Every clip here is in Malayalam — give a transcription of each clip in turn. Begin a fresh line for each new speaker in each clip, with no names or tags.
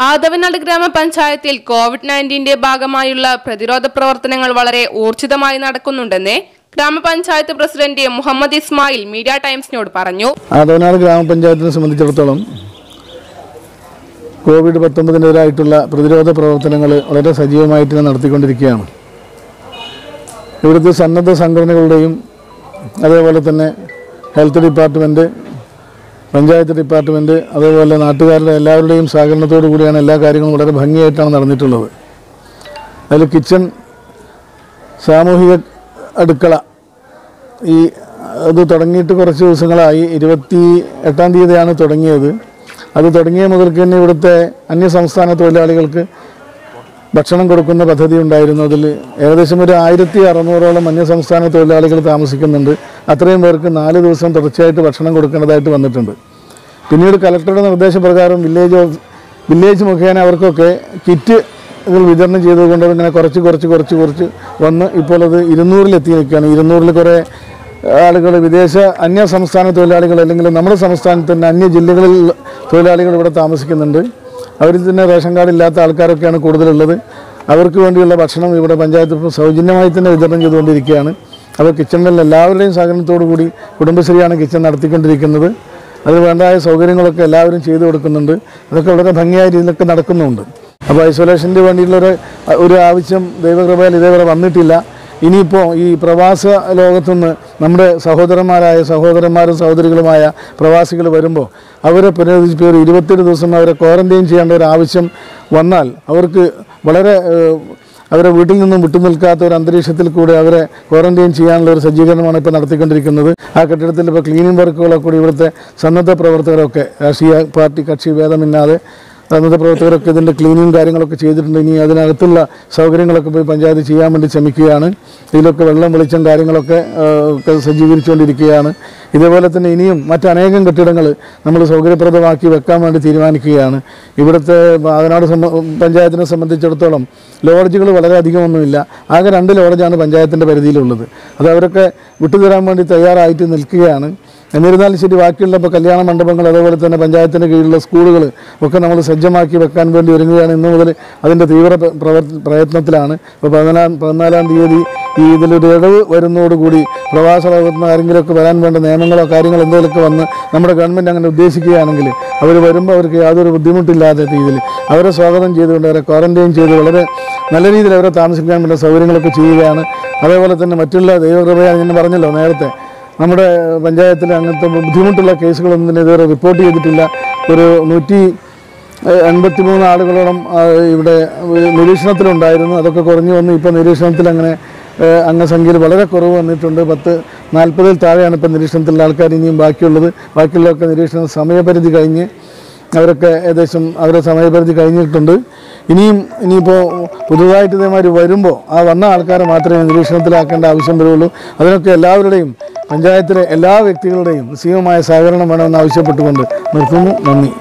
ആദവനാട് ഗ്രാമപഞ്ചായത്തിൽ കോവിഡ് നയന്റീന്റെ ഭാഗമായുള്ള പ്രതിരോധ പ്രവർത്തനങ്ങൾ വളരെ ഊർജിതമായി നടക്കുന്നുണ്ടെന്ന് ഗ്രാമപഞ്ചായത്ത് പ്രസിഡന്റ് മുഹമ്മദ് ഇസ്മായിൽ മീഡിയ ടൈംസിനോട് പറഞ്ഞു.
ആദവനാട് ഗ്രാമപഞ്ചായത്തിനെ സംബന്ധിച്ചിടത്തോളം കോവിഡ് പത്തൊമ്പതിനെതിരായിട്ടുള്ള പ്രതിരോധ പ്രവർത്തനങ്ങൾ വളരെ സജീവമായിട്ട് നടത്തിക്കൊണ്ടിരിക്കുകയാണ്. ഇവിടുത്തെ സന്നദ്ധ സംഘടനകളുടെയും അതേപോലെ തന്നെ ഹെൽത്ത് ഡിപ്പാർട്ട്മെന്റ് പഞ്ചായത്ത് ഡിപ്പാർട്ട്മെന്റ് അതേപോലെ നാട്ടുകാരുടെ എല്ലാവരുടെയും സഹകരണത്തോടു കൂടിയാണ് എല്ലാ കാര്യങ്ങളും വളരെ ഭംഗിയായിട്ടാണ് നടന്നിട്ടുള്ളത്. അതിൽ കിച്ചൺ സാമൂഹിക അടുക്കള ഈ അത് തുടങ്ങിയിട്ട് കുറച്ച് ദിവസങ്ങളായി. ഇരുപത്തി എട്ടാം തീയതിയാണ് തുടങ്ങിയത്. അത് തുടങ്ങിയ മുതൽക്ക് തന്നെ ഇവിടുത്തെ അന്യസംസ്ഥാന തൊഴിലാളികൾക്ക് ഭക്ഷണം കൊടുക്കുന്ന പദ്ധതി ഉണ്ടായിരുന്നു. അതിൽ ഏകദേശം ഒരു ആയിരത്തി അറുന്നൂറോളം അന്യസംസ്ഥാന തൊഴിലാളികൾ താമസിക്കുന്നുണ്ട്. അത്രയും പേർക്ക് നാല് ദിവസം തുടർച്ചയായിട്ട് ഭക്ഷണം കൊടുക്കേണ്ടതായിട്ട് വന്നിട്ടുണ്ട്. പിന്നീട് കലക്ടറുടെ നിർദ്ദേശപ്രകാരം വില്ലേജ് വില്ലേജ് മുഖേന അവർക്കൊക്കെ കിറ്റ് ഇതിൽ വിതരണം ചെയ്തുകൊണ്ട് ഇങ്ങനെ കുറച്ച് കുറച്ച് കുറച്ച് കുറച്ച് വന്ന് ഇപ്പോൾ അത് ഇരുന്നൂറിലെത്തി നിൽക്കുകയാണ്. ഇരുന്നൂറിൽ കുറേ ആളുകൾ വിദേശ അന്യ സംസ്ഥാന തൊഴിലാളികൾ അല്ലെങ്കിൽ നമ്മുടെ സംസ്ഥാനത്ത് തന്നെ അന്യ ജില്ലകളിൽ തൊഴിലാളികൾ ഇവിടെ താമസിക്കുന്നുണ്ട്. അവരിൽ തന്നെ റേഷൻ കാർഡ് ഇല്ലാത്ത ആൾക്കാരൊക്കെയാണ് കൂടുതലുള്ളത്. അവർക്ക് വേണ്ടിയുള്ള ഭക്ഷണം ഇവിടെ പഞ്ചായത്ത് സൗജന്യമായി തന്നെ വിതരണം ചെയ്തുകൊണ്ടിരിക്കുകയാണ്. അപ്പോൾ കിച്ചണിൽ എല്ലാവരുടെയും സഹകരണത്തോടു കൂടി കുടുംബശ്രീയാണ് കിച്ചൺ നടത്തിക്കൊണ്ടിരിക്കുന്നത്. അതിന് വേണ്ടതായ സൗകര്യങ്ങളൊക്കെ എല്ലാവരും ചെയ്തു കൊടുക്കുന്നുണ്ട്. അതൊക്കെ വളരെ ഭംഗിയായ രീതിയിലൊക്കെ നടക്കുന്നുണ്ട്. അപ്പോൾ ഐസൊലേഷന്റെ വേണ്ടിയിട്ടുള്ളൊരു ഒരു ആവശ്യം ദൈവകൃപയിൽ ഇതേവരെ വന്നിട്ടില്ല. ഇനിയിപ്പോൾ ഈ പ്രവാസ ലോകത്തുനിന്ന് നമ്മുടെ സഹോദരന്മാരായ സഹോദരന്മാരും സഹോദരികളുമായ പ്രവാസികൾ വരുമ്പോൾ അവരെ പുനരുദ്ധിപ്പിച്ച് ഒരു ഇരുപത്തെട്ട് ദിവസം അവരെ ക്വാറന്റൈൻ ചെയ്യേണ്ട ഒരു ആവശ്യം വന്നാൽ അവർക്ക് വളരെ അവരെ വീട്ടിൽ നിന്നും വിട്ടുനിൽക്കാത്ത ഒരു അന്തരീക്ഷത്തിൽ കൂടെ അവരെ ക്വാറന്റൈൻ ചെയ്യാനുള്ള ഒരു സജ്ജീകരണമാണ് ഇപ്പോൾ നടത്തിക്കൊണ്ടിരിക്കുന്നത്. ആ കെട്ടിടത്തിൽ ഇപ്പോൾ ക്ലീനിങ് വർക്കുകളൊക്കെ കൂടി ഇവിടുത്തെ സന്നദ്ധ പ്രവർത്തകരൊക്കെ രാഷ്ട്രീയ പാർട്ടി കക്ഷി ഭേദമില്ലാതെ സന്നദ്ധ പ്രവർത്തകരൊക്കെ ഇതിന്റെ ക്ലീനിങ് കാര്യങ്ങളൊക്കെ ചെയ്തിട്ടുണ്ട്. ഇനി അതിനകത്തുള്ള സൗകര്യങ്ങളൊക്കെ പോയി പഞ്ചായത്ത് ചെയ്യാൻ വേണ്ടി ശ്രമിക്കുകയാണ്. ഇതിലൊക്കെ വെള്ളം വെളിച്ചം കാര്യങ്ങളൊക്കെ സജ്ജീകരിച്ചുകൊണ്ടിരിക്കുകയാണ്. ഇതേപോലെ തന്നെ ഇനിയും മറ്റനേകം കെട്ടിടങ്ങൾ നമ്മൾ സൗകര്യപ്രദമാക്കി വെക്കാൻ വേണ്ടി തീരുമാനിക്കുകയാണ്. ഇവിടുത്തെ ആദനാട് പഞ്ചായത്തിനെ സംബന്ധിച്ചിടത്തോളം ലോഡ്ജുകൾ വളരെ അധികമൊന്നുമില്ല. ആകെ രണ്ട് ലോഡ്ജാണ് പഞ്ചായത്തിന്റെ പരിധിയിലുള്ളത്. അത് അവരൊക്കെ വിട്ടുതരാൻ വേണ്ടി തയ്യാറായിട്ട് നിൽക്കുകയാണ്. എന്നിരുന്നാലും ശരി ബാക്കിയുള്ള ഇപ്പോൾ കല്യാണ മണ്ഡപങ്ങൾ അതേപോലെ തന്നെ പഞ്ചായത്തിന്റെ കീഴിലുള്ള സ്കൂളുകൾ ഒക്കെ നമ്മൾ സജ്ജമാക്കി വെക്കാൻ വേണ്ടി ഒരുങ്ങുകയാണ്. ഇന്നു മുതൽ അതിന്റെ തീവ്ര പ്രയത്നത്തിലാണ്. ഇപ്പോൾ പതിനാലാം പതിനാലാം തീയതി ഈ ഇതിലൊരു ഇടവ് വരുന്നതോടുകൂടി പ്രവാസ ലോകത്ത് നിന്ന് ആരെങ്കിലുമൊക്കെ വരാൻ വേണ്ട നിയമങ്ങളോ കാര്യങ്ങളോ എന്തെങ്കിലുമൊക്കെ വന്ന് നമ്മുടെ ഗവൺമെന്റ് അങ്ങനെ ഉദ്ദേശിക്കുകയാണെങ്കിൽ അവർ വരുമ്പോൾ അവർക്ക് യാതൊരു ബുദ്ധിമുട്ടില്ലാത്ത രീതിയിൽ അവരെ സ്വാഗതം ചെയ്തുകൊണ്ട് അവരെ ക്വാറന്റൈൻ ചെയ്ത് വളരെ നല്ല രീതിയിൽ അവരെ താമസിക്കാൻ വേണ്ട സൗകര്യങ്ങളൊക്കെ ചെയ്യുകയാണ്. അതേപോലെ തന്നെ മറ്റുള്ള ദൈവകൃപയാണ് ഞാൻ പറഞ്ഞല്ലോ നേരത്തെ നമ്മുടെ പഞ്ചായത്തിൽ അങ്ങനത്തെ ബുദ്ധിമുട്ടുള്ള കേസുകളൊന്നും ഇതുവരെ റിപ്പോർട്ട് ചെയ്തിട്ടില്ല. ഒരു നൂറ്റി എൺപത്തി മൂന്ന് ആളുകളോളം ഇവിടെ നിരീക്ഷണത്തിലുണ്ടായിരുന്നു. അതൊക്കെ കുറഞ്ഞു വന്നു. ഇപ്പോൾ നിരീക്ഷണത്തിൽ അങ്ങനെ അംഗസംഖ്യയിൽ വളരെ കുറവ് വന്നിട്ടുണ്ട്. പത്ത് നാൽപ്പതിൽ താഴെയാണ് ഇപ്പോൾ നിരീക്ഷണത്തിലുള്ള ആൾക്കാർ ഇനിയും ബാക്കിയുള്ളത്. ബാക്കിയുള്ളതൊക്കെ നിരീക്ഷണ സമയപരിധി കഴിഞ്ഞ് അവരൊക്കെ ഏകദേശം അവരുടെ സമയപരിധി കഴിഞ്ഞിട്ടുണ്ട്. ഇനിയും ഇനിയിപ്പോൾ പുതുതായിട്ട് ഇതേമാതിരി വരുമ്പോൾ ആ വന്ന ആൾക്കാരെ മാത്രമേ നിരീക്ഷണത്തിലാക്കേണ്ട ആവശ്യം വരുള്ളൂ. അതിനൊക്കെ എല്ലാവരുടെയും പഞ്ചായത്തിലെ എല്ലാ വ്യക്തികളുടെയും സീമമായ സഹകരണം വേണമെന്ന് ആവശ്യപ്പെട്ടുകൊണ്ട് നിർത്തുന്നു. നന്ദി.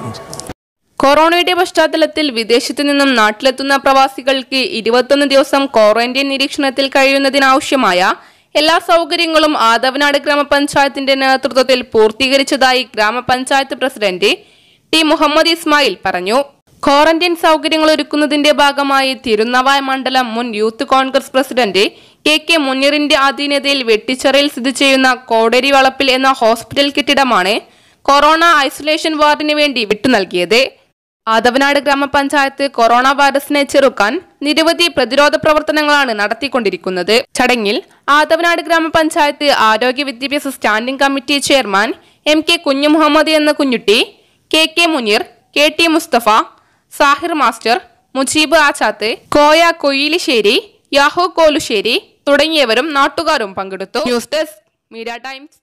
കൊറോണയുടെ പശ്ചാത്തലത്തിൽ വിദേശത്തു നിന്നും നാട്ടിലെത്തുന്ന പ്രവാസികൾക്ക് ഇരുപത്തൊന്ന് ദിവസം ക്വാറന്റൈൻ നിരീക്ഷണത്തിൽ കഴിയുന്നതിനാവശ്യമായ എല്ലാ സൗകര്യങ്ങളും ആദവനാട് ഗ്രാമപഞ്ചായത്തിന്റെ നേതൃത്വത്തിൽ പൂർത്തീകരിച്ചതായി ഗ്രാമപഞ്ചായത്ത് പ്രസിഡന്റ് ടി മുഹമ്മദ് ഇസ്മായിൽ പറഞ്ഞു. ക്വാറന്റൈൻ സൗകര്യങ്ങൾ ഒരുക്കുന്നതിന്റെ ഭാഗമായി തിരുനവായ മണ്ഡലം മുൻ youth Congress president K K മുനീറിന്റെ അധീനതയിൽ വെട്ടിച്ചിറയിൽ സ്ഥിതി ചെയ്യുന്ന കോടേരി വളപ്പിൽ എന്ന ഹോസ്പിറ്റൽ കെട്ടിടമാണ് കൊറോണ ഐസൊലേഷൻ വാർഡിന് വേണ്ടി വിട്ടു നൽകിയത്. ആദവനാട് ഗ്രാമപഞ്ചായത്ത് കൊറോണ വൈറസിനെ ചെറുക്കാൻ നിരവധി പ്രതിരോധ പ്രവർത്തനങ്ങളാണ് നടത്തിക്കൊണ്ടിരിക്കുന്നത്. ചടങ്ങിൽ ആദവനാട് ഗ്രാമപഞ്ചായത്ത് ആരോഗ്യ വിദ്യാഭ്യാസ standing committee chairman M K Kunju Muhammad എന്ന Kunjutty K K Muneer K T Mustafa Sahir master Mujeeb Achath Koya Koyilissery Yahu Kolussery തുടങ്ങിയവരും നാട്ടുകാരും പങ്കെടുത്തു. News desk media times.